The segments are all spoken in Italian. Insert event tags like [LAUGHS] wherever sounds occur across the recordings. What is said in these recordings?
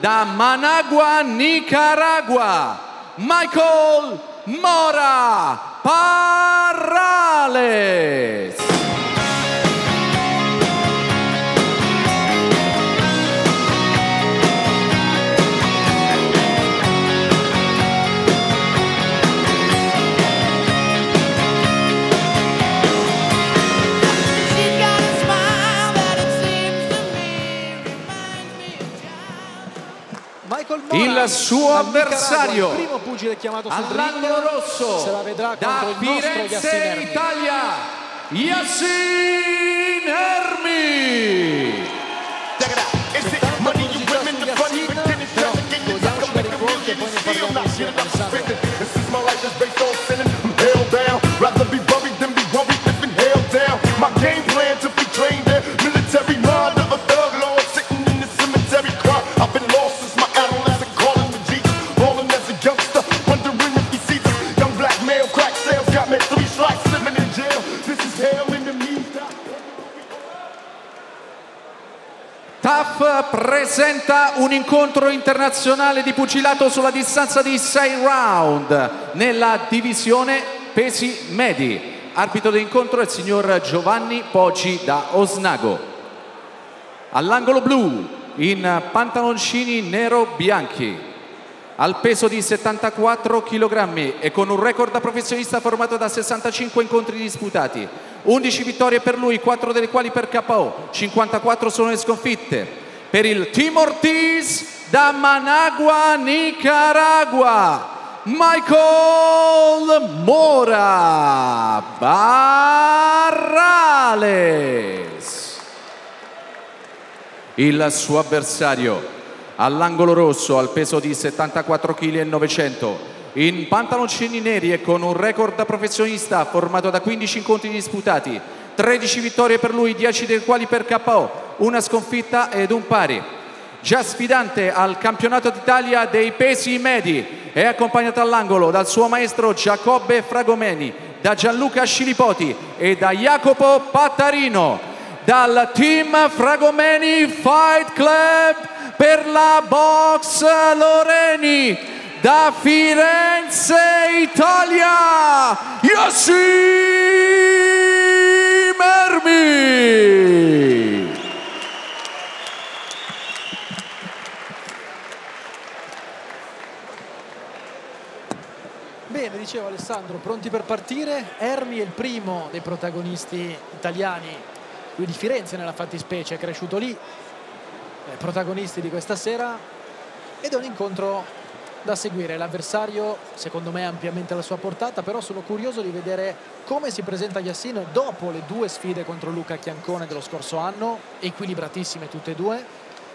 da Managua, Nicaragua, Michael Mora Parrales. Il suo avversario. All'angolo rosso se la vedrà da Firenze. Italia, Yassin Ermi. Però like per i gol che poi ne parliamo insieme presenta un incontro internazionale di pugilato sulla distanza di 6 round nella divisione pesi medi. Arbitro dell'incontro è il signor Giovanni Poggi da Osnago. All'angolo blu, in pantaloncini nero-bianchi, al peso di 74 kg e con un record da professionista formato da 65 incontri disputati. 11 vittorie per lui, 4 delle quali per KO, 54 sono le sconfitte. Per il Team Ortiz da Managua, Nicaragua, Michael Mora Barrales. Il suo avversario all'angolo rosso al peso di 74 kg e 900 in pantaloncini neri e con un record da professionista formato da 15 incontri disputati 13 vittorie per lui 10 dei quali per KO una sconfitta ed un pari. Già sfidante al campionato d'Italia dei pesi medi è accompagnato all'angolo dal suo maestro Giacobbe Fragomeni da Gianluca Scilipoti e da Jacopo Pattarino. Dal team Fragomeni Fight Club per la box Loreni da Firenze Italia Yassim Ermi Bene, diceva Alessandro, pronti per partire. Ermi è il primo dei protagonisti italiani, lui di Firenze nella fattispecie, è cresciuto lì, eh, protagonisti di questa sera ed è un incontro da seguire. L'avversario secondo me è ampiamente alla sua portata, però sono curioso di vedere come si presenta Yassin dopo le due sfide contro Luca Chiancone dello scorso anno, equilibratissime tutte e due,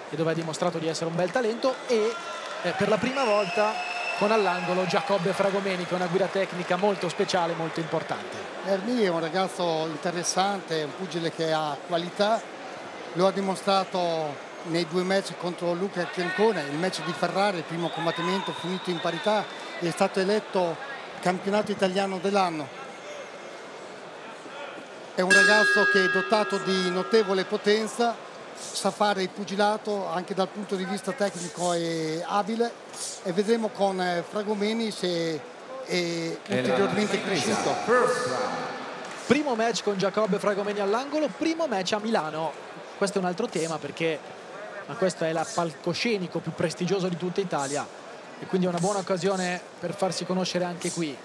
e dove ha dimostrato di essere un bel talento e eh, per la prima volta con all'angolo Giacobbe Fragomeni che è una guida tecnica molto speciale, molto importante. Ermi è un ragazzo interessante, un pugile che ha qualità, lo ha dimostrato nei due match contro Luca Chiancone, il match di Ferrari, il primo combattimento finito in parità, è stato eletto campionato italiano dell'anno. È un ragazzo che è dotato di notevole potenza, sa fare il pugilato anche dal punto di vista tecnico è abile e vedremo con eh, Fragomeni se è ulteriormente cresciuto. Primo match con Giacobbe Fragomeni all'angolo, primo match a Milano. Questo è un altro tema perché ma questo è il palcoscenico più prestigioso di tutta Italia e quindi è una buona occasione per farsi conoscere anche qui.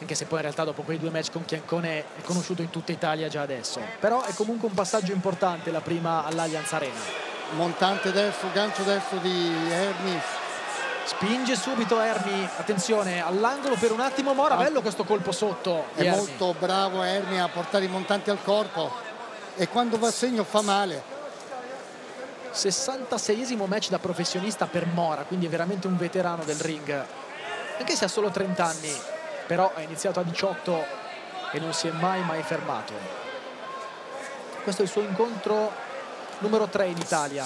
Anche se poi in realtà dopo quei due match con Chiancone è conosciuto in tutta Italia già adesso. Però è comunque un passaggio importante la prima all'Allianz Arena. Montante destro, gancio destro di Ermi, Spinge subito Ermi, attenzione all'angolo per un attimo Mora, bello questo colpo sotto. è Ermi. molto bravo Ermi a portare i montanti al corpo e quando va a segno fa male. 66esimo match da professionista per Mora, quindi è veramente un veterano del ring. Anche se ha solo 30 anni, però ha iniziato a 18 e non si è mai mai fermato. Questo è il suo incontro numero 3 in Italia.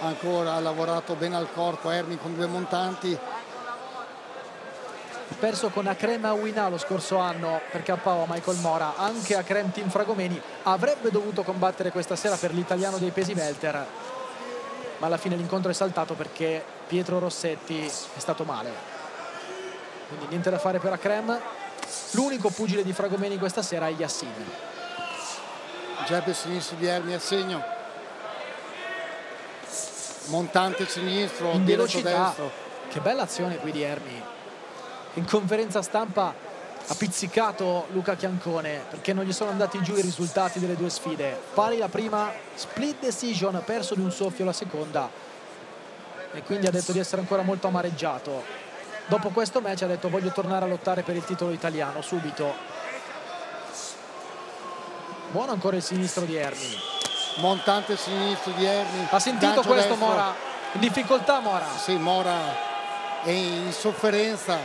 Ancora ha lavorato bene al corpo Ermi con due montanti. Perso con Akrem Awina lo scorso anno per KO Michael Mora, anche Akrem Team Fragomeni avrebbe dovuto combattere questa sera per l'italiano dei pesi welter. ma alla fine l'incontro è saltato perché Pietro Rossetti è stato male. Quindi niente da fare per Akrem. L'unico pugile di Fragomeni questa sera è Yassin. Jab sinistro di Ermi a segno. Montante sinistro, In velocità. Che bella azione qui di Ermi. In conferenza stampa ha pizzicato Luca Chiancone perché non gli sono andati giù i risultati delle due sfide. Pari la prima, split decision, ha perso di un soffio la seconda e quindi ha detto di essere ancora molto amareggiato. Dopo questo match ha detto voglio tornare a lottare per il titolo italiano subito. Buono ancora il sinistro di Ermi. Montante sinistro di Ermi. Ha sentito questo destro. Mora? In difficoltà Mora. Sì, Mora è in sofferenza.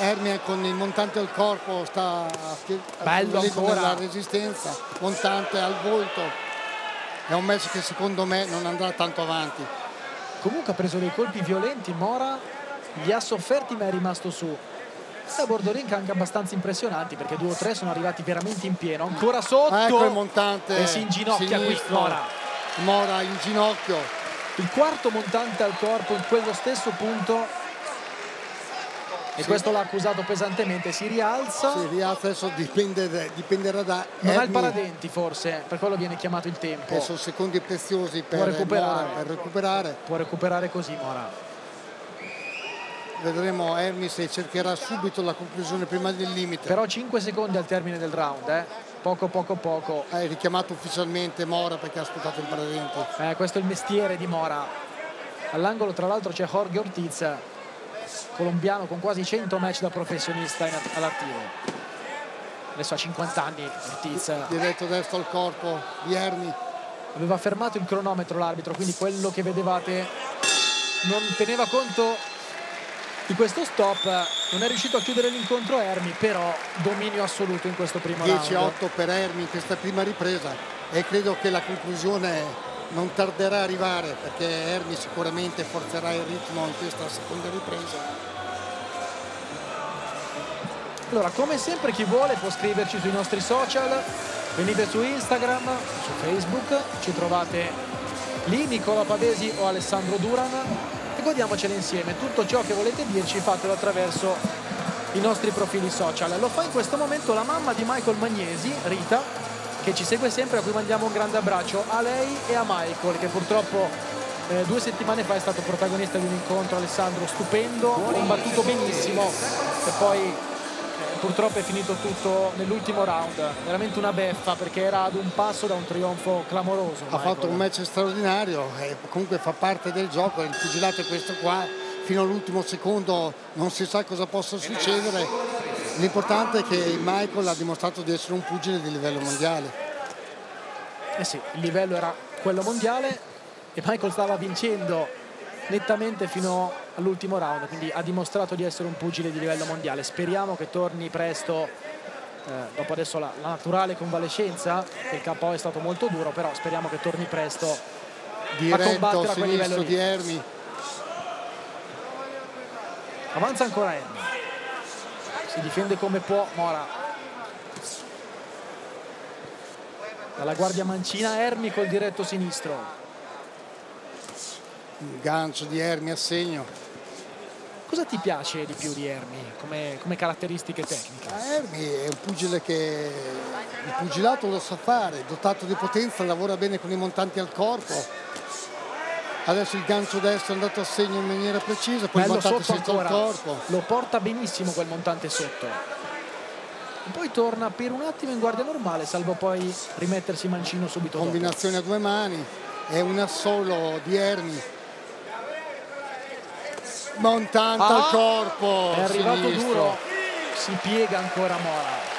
Ermi con il montante al corpo sta Bello ancora. nella resistenza. Montante al volto. È un match che secondo me non andrà tanto avanti. Comunque ha preso dei colpi violenti, Mora li ha sofferti ma è rimasto su. E a Bordolink anche abbastanza impressionanti perché due o tre sono arrivati veramente in pieno. Ancora sotto Ecco il montante e si inginocchia qui sinistro. Mora. Mora in ginocchio. Il quarto montante al corpo in quello stesso punto. E questo l'ha accusato pesantemente. Si rialza. Si rialza adesso dipende- dipenderà da Non ha il paradenti forse, per quello viene chiamato il tempo. che sono secondi preziosi per Può recuperare. Mora, per recuperare. Può recuperare così Mora. Vedremo Ermi se cercherà subito la conclusione prima del limite. Però 5 secondi al termine del round, eh. Poco poco poco. Hai richiamato ufficialmente Mora perché ha ascoltato il paradenti. Eh, questo è il mestiere di Mora. All'angolo tra l'altro c'è Jorge Ortiz, colombiano con quasi 100 match da professionista all'attivo. Adesso ha 50 anni Ortiz. Diretto destro al corpo di Ermi. Aveva fermato il cronometro l'arbitro, quindi quello che vedevate non teneva conto di questo stop. Non è riuscito a chiudere l'incontro Ermi, però dominio assoluto in questo primo 10 a round. 8 per Ermi in questa prima ripresa e credo che la conclusione non tarderà a arrivare perché Ermi sicuramente forzerà il ritmo in questa seconda ripresa. Allora, come sempre chi vuole può scriverci sui nostri social, venite su Instagram, su Facebook, ci trovate lì Nicola Pavesi o Alessandro Duran godiamocele insieme. Tutto ciò che volete dirci fatelo attraverso i nostri profili social. Lo fa in questo momento la mamma di Michael Magnesi, Rita, che ci segue sempre, a cui mandiamo un grande abbraccio a lei e a Michael, che purtroppo eh, due settimane fa è stato protagonista di un incontro, Alessandro, stupendo, combattuto benissimo e poi purtroppo è finito tutto nell'ultimo round. Veramente una beffa perché era ad un passo da un trionfo clamoroso. Ha Michael. fatto un match straordinario e comunque fa parte del gioco, il pugilato è questo qua, fino all'ultimo secondo non si sa cosa possa succedere. L'importante è che Michael ha dimostrato di essere un pugile di livello mondiale. Eh sì, il livello era quello mondiale e Michael stava vincendo nettamente fino all'ultimo round, quindi ha dimostrato di essere un pugile di livello mondiale. Speriamo che torni presto, eh, dopo adesso la, la naturale convalescenza, che il KO è stato molto duro, però speriamo che torni presto a Diretto combattere a quel livello lì. di Ermi, Avanza ancora Ermi. Si difende come può Mora. Dalla guardia mancina Ermi col diretto sinistro. Il gancio di Ermi a segno. Cosa ti piace di più di Ermi come, come caratteristiche tecniche? Ma Ermi è un pugile che il pugilato lo sa fare, dotato di potenza, lavora bene con i montanti al corpo. Adesso il gancio destro è andato a segno in maniera precisa, poi il Bello montante sotto al corpo. Lo porta benissimo quel montante sotto. Poi torna per un attimo in guardia normale, salvo poi rimettersi mancino subito dopo. Combinazione a due mani, è un assolo di Ermi. Montante Ah! al corpo. È arrivato sinistro. duro, si piega ancora Mora.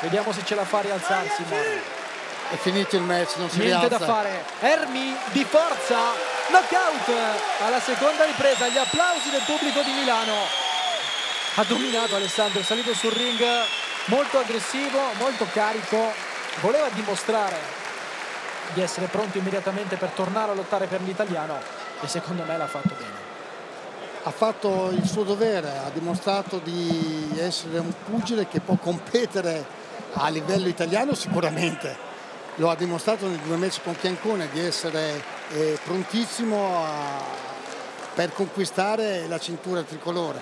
Vediamo se ce la fa a rialzarsi Mora. È finito il match, non si Niente da rialza. fare. Ermi di forza. Knockout alla seconda ripresa. Gli applausi del pubblico di Milano. Ha dominato Alessandro, è salito sul ring molto aggressivo, molto carico. Voleva dimostrare di essere pronto immediatamente per tornare a lottare per l'italiano e secondo me l'ha fatto bene. ha fatto il suo dovere, ha dimostrato di essere un pugile che può competere a livello italiano sicuramente. Lo ha dimostrato nei due match con Chiancone di essere è prontissimo a- per conquistare la cintura tricolore.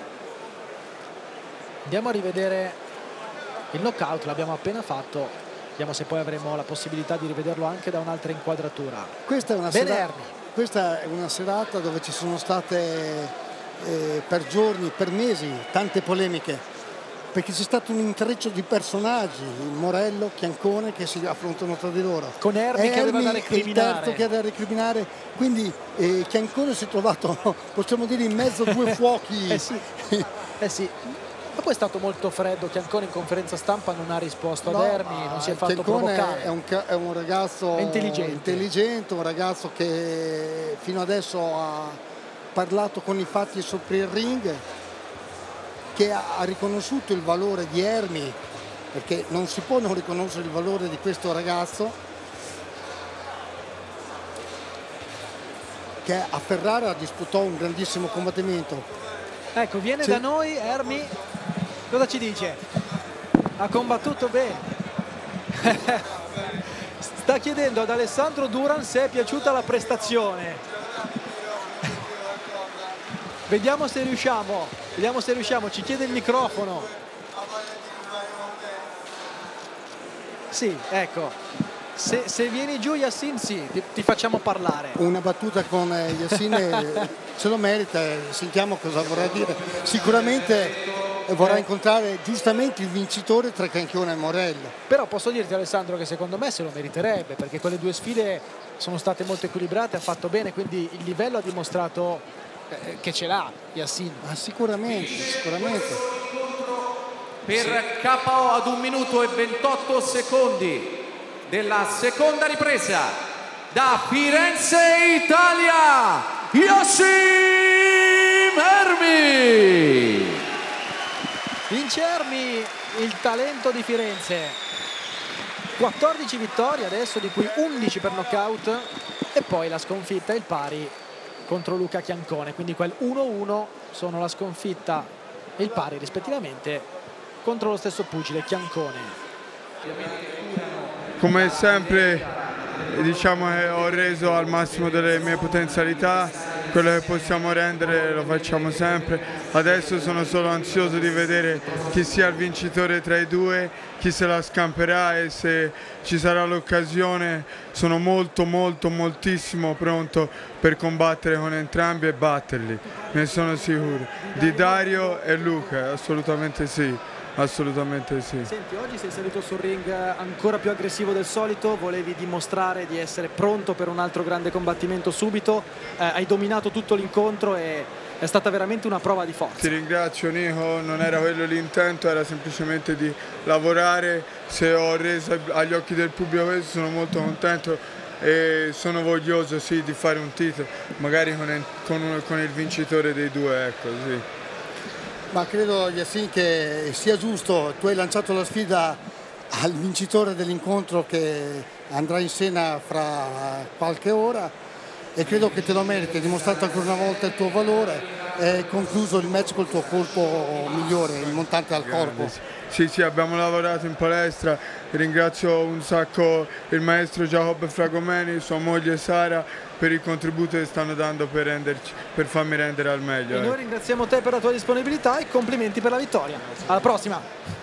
Andiamo a rivedere il knockout, l'abbiamo appena fatto. Vediamo se poi avremo la possibilità di rivederlo anche da un'altra inquadratura. Questa è una, Bene, sera- Ermi. Questa è una serata dove ci sono state eh, per giorni, per mesi, tante polemiche, perché c'è stato un intreccio di personaggi, Morello, Chiancone, che si affrontano tra di loro. Con Ermi che aveva da è il recriminare. terzo che ha da recriminare, quindi eh, Chiancone si è trovato, [LAUGHS] possiamo dire, in mezzo a due [LAUGHS] fuochi. Eh sì, eh sì. Ma poi è stato molto freddo che ancora in conferenza stampa non ha risposto No, ad Ermi, non si è fatto Chiancone provocare. È un, è un ragazzo È intelligente. intelligente, un ragazzo che fino adesso ha parlato con i fatti sopra il ring, che ha, ha riconosciuto il valore di Ermi, perché non si può non riconoscere il valore di questo ragazzo, che a Ferrara disputò un grandissimo combattimento. Ecco, viene da noi Ermi, cosa ci dice? Ha combattuto bene. [LAUGHS] Sta chiedendo ad Alessandro Duran se è piaciuta la prestazione. Vediamo se riusciamo, vediamo se riusciamo, ci chiede il microfono. Sì, ecco. Se, se vieni giù Yassin sì, ti, ti facciamo parlare. una battuta con eh, Yassine [LAUGHS] se lo merita, eh, sentiamo cosa vorrà dire. Sicuramente eh, vorrà incontrare giustamente il vincitore tra Canchione e Morello. Però posso dirti Alessandro che secondo me se lo meriterebbe perché quelle due sfide sono state molto equilibrate, ha fatto bene, quindi il livello ha dimostrato eh, che ce l'ha Yassin. Ma sicuramente, sicuramente. per KO ad un minuto e 28 secondi della seconda ripresa da Firenze Italia Yassim Ermi Vince Ermi, il talento di Firenze. 14 vittorie adesso, di cui 11 per knockout e poi la sconfitta e il pari contro Luca Chiancone. Quindi quel 1-1 sono la sconfitta e il pari rispettivamente contro lo stesso pugile Chiancone. come sempre diciamo che ho reso al massimo delle mie potenzialità quello che possiamo rendere lo facciamo sempre. Adesso sono solo ansioso di vedere chi sia il vincitore tra i due chi se la scamperà e se ci sarà l'occasione. Sono molto molto moltissimo pronto per combattere con entrambi e batterli ne sono sicuro. Di Dario e Luca assolutamente sì assolutamente sì Senti, oggi sei salito sul ring ancora più aggressivo del solito, volevi dimostrare di essere pronto per un altro grande combattimento subito, eh, hai dominato tutto l'incontro e è stata veramente una prova di Ti forza. ringrazio Nico, non era quello l'intento, era semplicemente di lavorare, se ho reso agli occhi del pubblico questo sono molto contento e sono voglioso sì, di fare un titolo, magari con, il- con con il vincitore dei due, ecco sì. Ma credo Yassin che sia giusto, tu hai lanciato la sfida al vincitore dell'incontro che andrà in scena fra qualche ora e credo che te lo meriti, hai dimostrato ancora una volta il tuo valore e hai concluso il match col tuo colpo migliore, il montante al corpo. Sì, sì, abbiamo lavorato in palestra, ringrazio un sacco il maestro Giacobbe Fragomeni, sua moglie Sara per il contributo che stanno dando per, renderci, per farmi rendere al meglio. E noi ringraziamo te per la tua disponibilità e complimenti per la vittoria. Alla prossima!